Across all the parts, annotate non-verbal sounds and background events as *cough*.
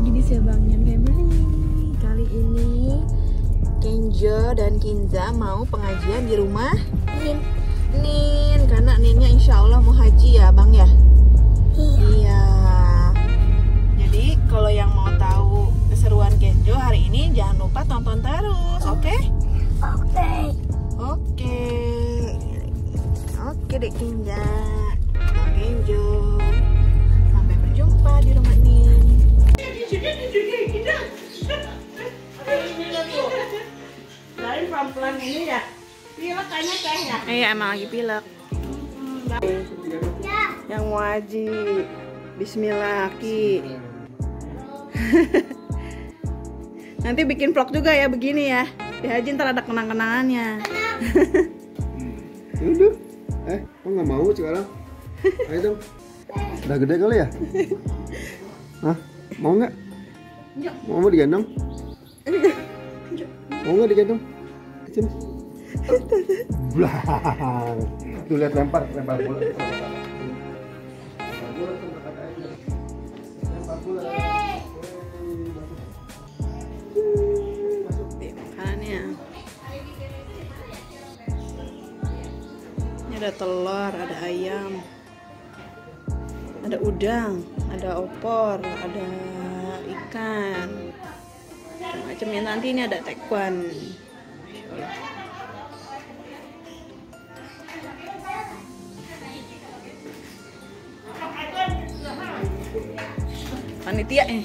lagi di Sebangian Family. Kali ini Kenjo dan Kinza mau pengajian di rumah Nin. Nin, karena Ninnya insya Allah mau haji ya, Bang ya. Iya. Jadi kalau yang mau tahu keseruan Kenjo hari ini jangan lupa tonton terus, oke? Oke. Oke. Oke deh Kinza. Bang Kenjo. Ya. Iya emang lagi pilek. Ya. Yang wajib. Bismillah Ki. *laughs* Nanti bikin vlog juga ya begini ya. Di haji ntar ada kenang-kenangannya. Udah. Eh, kok nggak mau sekarang? Ayo dong. Udah gede kali ya? Hah? Mau nggak? Mau mau digendong? Mau nggak digendong? Ke Sini. Blah. Tuh lihat lempar, lempar bola. Ini ada telur, ada ayam, ada udang, ada opor, ada ikan, macamnya nanti ini ada tekwan. Panitia eh.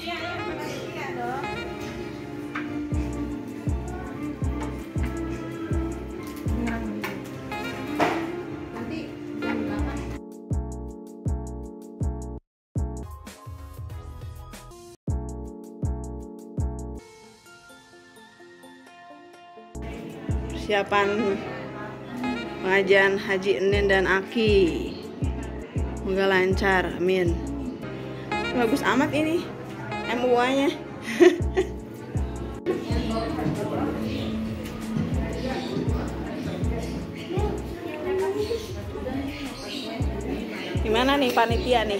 persiapan pengajian Haji Enin dan Aki semoga lancar amin bagus amat ini MUA nya *laughs* gimana nih panitia nih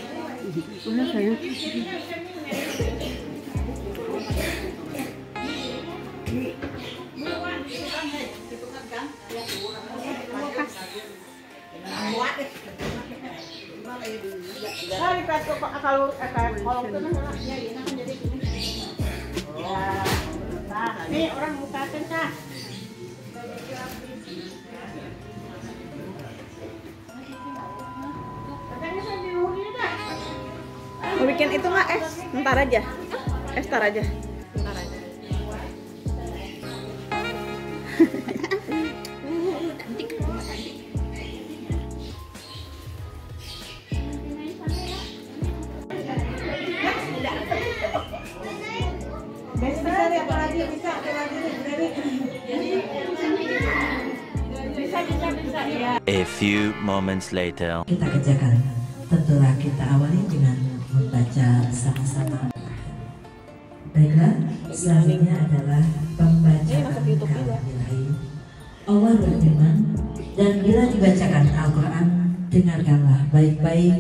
kalau eh, kalau itu mah ya ini kan jadi gini. Ya. Nah, nih orang ini dah. mau bikin itu nggak es ntar aja es tar aja moments later. kita kerjakan. Tentulah kita awali dengan membaca sama-sama. Baiklah, selanjutnya adalah pembacaan kalam-ilahi. Allah berfirman, dan bila dibacakan Al-Quran, dengarkanlah baik-baik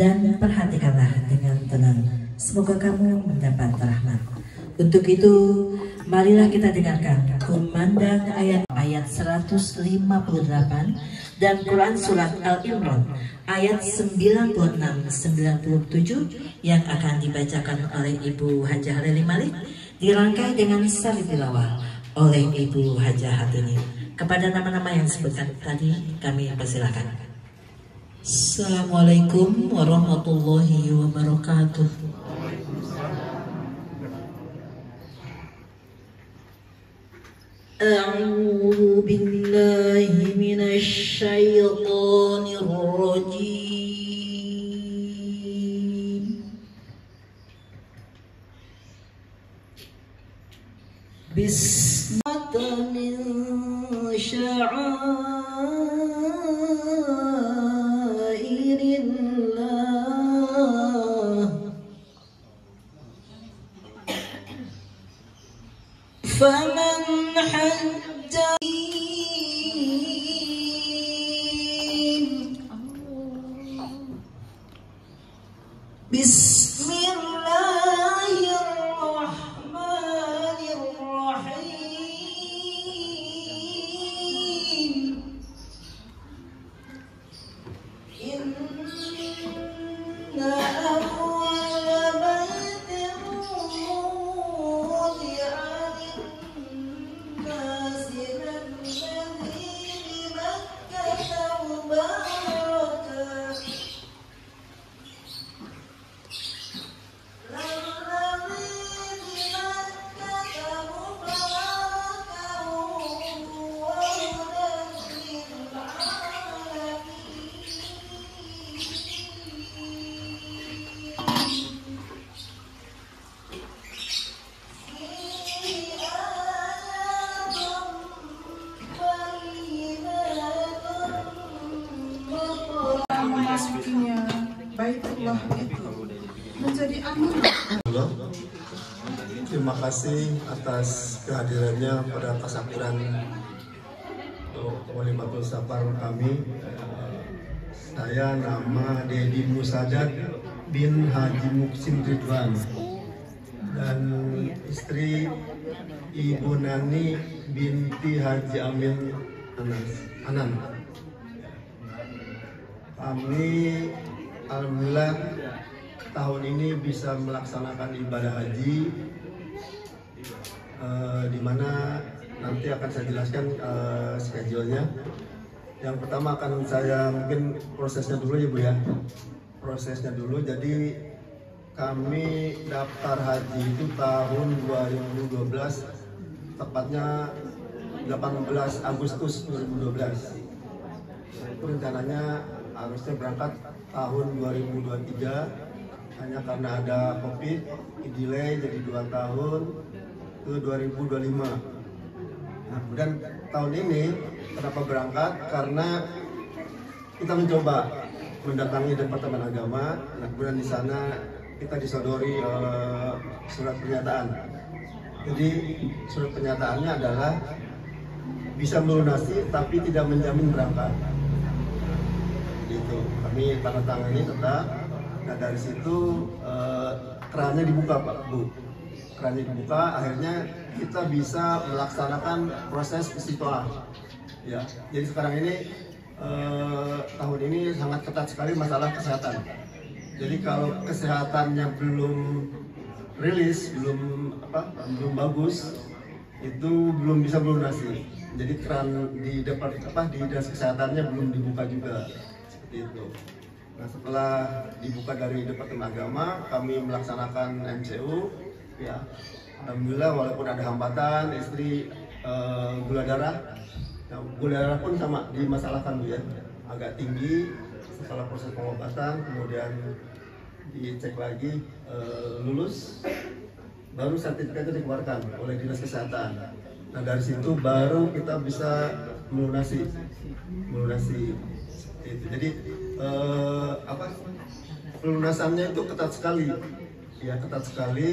dan perhatikanlah dengan tenang. Semoga kamu mendapat rahmat. Untuk itu, marilah kita dengarkan kumandang ayat ayat 158 dan Quran surat Al-Imran ayat 96 97 yang akan dibacakan oleh Ibu Hajah Leli Malik dirangkai dengan sari tilawah oleh Ibu Hajah Hatini. Kepada nama-nama yang disebutkan tadi kami persilahkan. Assalamualaikum warahmatullahi wabarakatuh. أعوذ بالله من الشيطان الرجيم. بسم من شعائر Halo. Terima kasih atas kehadirannya pada tasyakuran Walimatul Safar kami. Eh, Saya nama Dedi Musadat bin Haji Muksin Ridwan dan istri Ibu Nani binti Haji Amin Anas Anan. Kami alhamdulillah tahun ini bisa melaksanakan ibadah haji eh, di mana nanti akan saya jelaskan eh, schedule-nya. Yang pertama akan saya mungkin prosesnya dulu ya Bu ya. Prosesnya dulu jadi kami daftar haji itu tahun 2012 tepatnya 18 Agustus 2012 itu rencananya harusnya berangkat tahun 2023 hanya karena ada covid delay jadi dua tahun ke 2025 nah kemudian tahun ini kenapa berangkat? Karena kita mencoba mendatangi Departemen Agama. Nah kemudian di sana kita disodori eh, surat pernyataan. Jadi surat pernyataannya adalah bisa melunasi tapi tidak menjamin berangkat gitu. Kami tanda tangani tetap. Nah dari situ eh, kerannya dibuka pak bu. Kerannya dibuka akhirnya kita bisa melaksanakan proses istiqoah ya jadi sekarang ini eh, tahun ini sangat ketat sekali masalah kesehatan. Jadi kalau kesehatannya belum rilis belum apa belum bagus itu belum bisa melunasi. Jadi keran di depan apa di dinas kesehatannya belum dibuka juga itu. Nah setelah dibuka dari departemen agama kami melaksanakan MCU ya. Alhamdulillah walaupun ada hambatan istri eh, gula darah nah, gula darah pun sama dimasalahkan bu ya. Agak tinggi setelah proses pengobatan kemudian dicek lagi eh, lulus baru sertifikat itu dikeluarkan oleh dinas kesehatan. Nah dari situ baru kita bisa melunasi, melunasi. Itu. Jadi eh, apa? Pelunasannya itu ketat sekali, ya ketat sekali.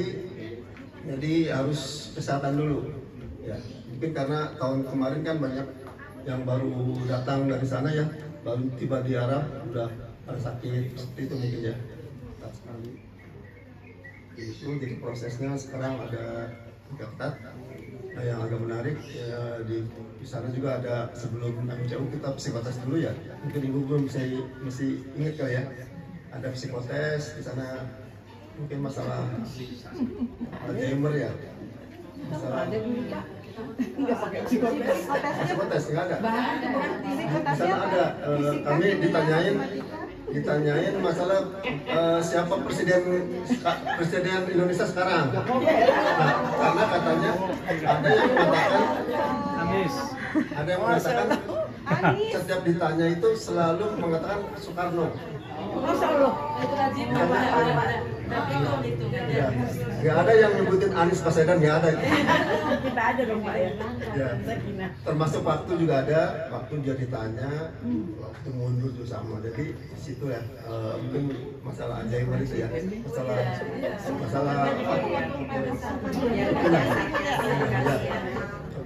Jadi harus kesehatan dulu. Ya mungkin karena tahun kemarin kan banyak yang baru datang dari sana ya, baru tiba di Arab udah pada sakit. Seperti itu mungkin ya. Ketat sekali. Itu jadi prosesnya sekarang ada ketat yang agak menarik ya, di, di sana juga ada sebelum MCU kita psikotes dulu ya. Mungkin ibu belum bisa masih ingat kali ya. Ada psikotes di sana mungkin masalah Alzheimer ya. Masalah psikotes. Nggak ada. Di sana ada eh, kami ditanyain ditanyain masalah eh, siapa presiden presiden Indonesia sekarang. Nah, karena katanya ada yang mengatakan ada yang mengatakan setiap ditanya itu selalu mengatakan Soekarno. Ya, nggak ada yang nyebutin Anies Baswedan nggak ada. *laughs* Kita ada dong Pak ya. Ya. Termasuk waktu juga ada, waktu dia ditanya, waktu mundur juga sama. Jadi di situ ya, eh, mungkin masalah Alzheimer itu ya, masalah masalah apa? Kunan. Ya,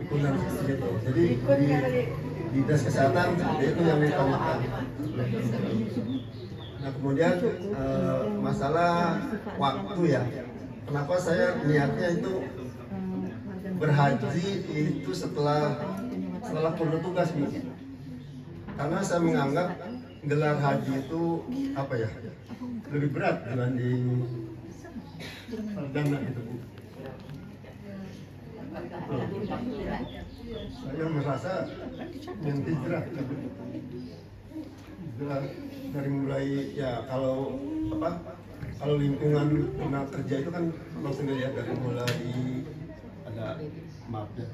kunan gitu. Jadi di di dinas kesehatan itu yang ditanyakan. Nah kemudian eh, masalah waktu ya, kenapa saya niatnya itu berhaji itu setelah setelah purna tugas bu? Karena saya menganggap gelar haji itu apa ya lebih berat dibanding perdana gitu bu. Saya merasa yang hijrah Hijrah dari mulai ya kalau apa kalau lingkungan tenaga kerja itu kan langsung dilihat dari mulai ada maaf ya.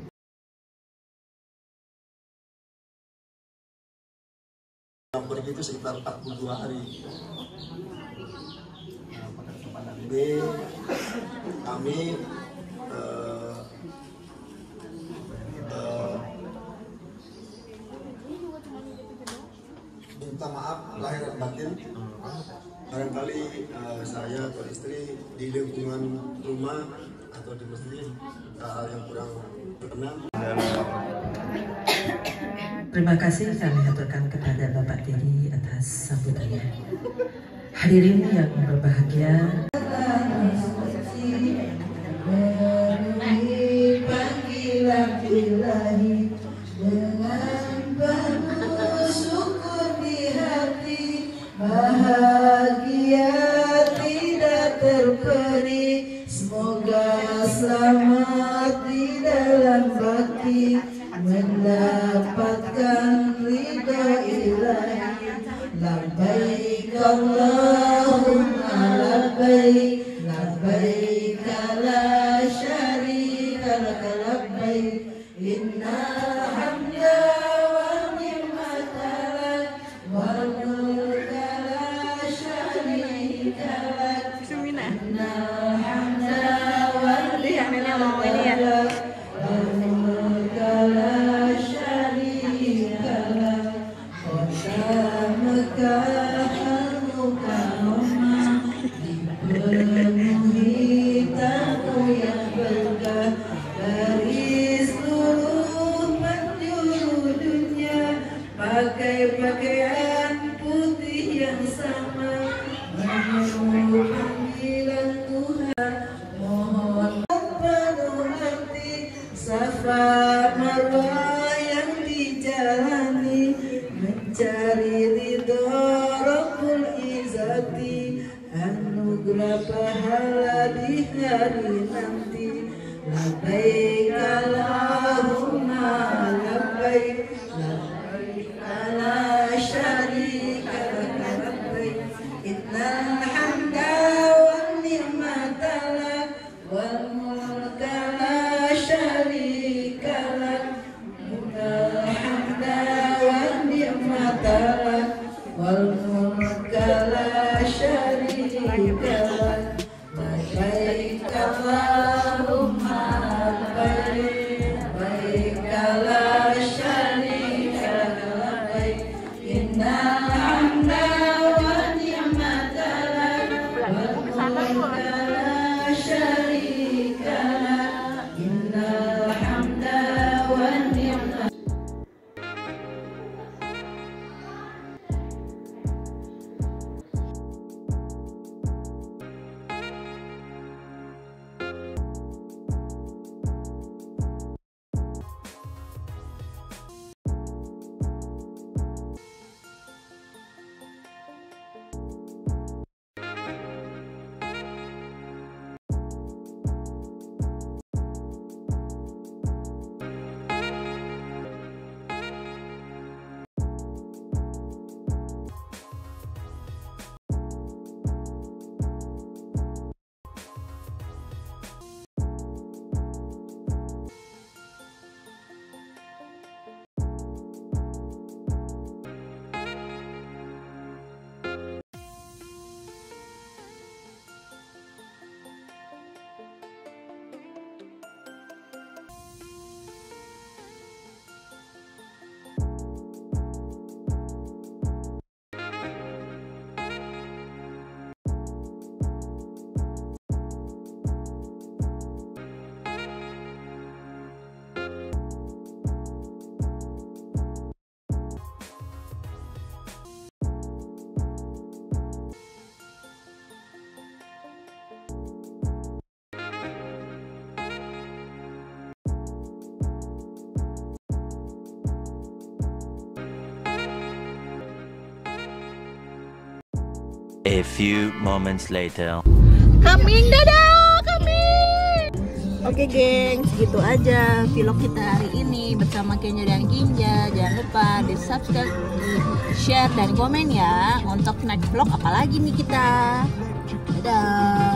Pergi itu sekitar 42 hari. Nah, pada kesempatan ini kami lahir dan batin barangkali eh, saya atau istri di lingkungan rumah atau di masjid hal yang kurang berkenan Terima kasih kami haturkan kepada Bapak Teddy atas sambutannya. Hadirin yang berbahagia. la sharika laka labbaik inna pahala di hari nanti labbaik A few moments later. Coming dadah, coming. Oke geng, segitu aja vlog kita hari ini bersama Kenya dan Kinja. Jangan lupa di subscribe, di share dan komen ya untuk next vlog apalagi nih kita. Dadah.